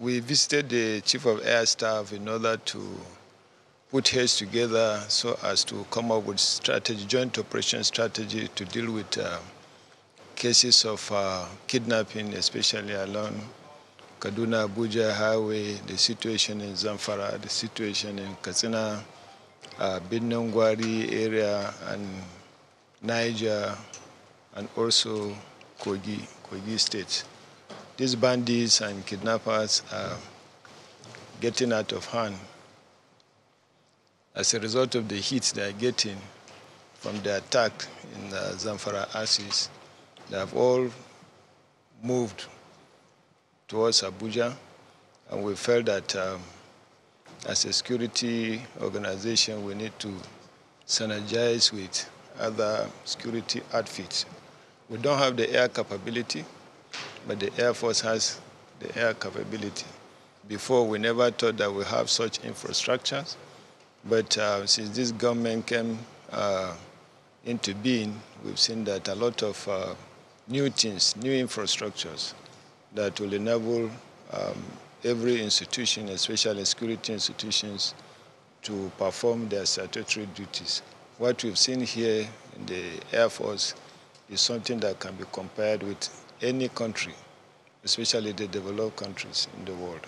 We visited the Chief of Air Staff in order to put heads together so as to come up with strategy, joint operation strategy to deal with uh, cases of uh, kidnapping, especially along Kaduna Abuja Highway, the situation in Zamfara, the situation in Katsina, uh, Birnin Gwari area, and Niger, and also Kogi, Kogi State. These bandits and kidnappers are getting out of hand as a result of the heat they are getting from the attack in the Zamfara axis. They have all moved towards Abuja, and we felt that um, as a security organization, we need to synergize with other security outfits. We don't have the air capability, but the Air Force has the air capability. Before, we never thought that we have such infrastructures, but uh, since this government came uh, into being, we've seen that a lot of uh, new things, new infrastructures that will enable um, every institution, especially security institutions, to perform their statutory duties. What we've seen here in the Air Force is something that can be compared with any country, especially the developed countries in the world.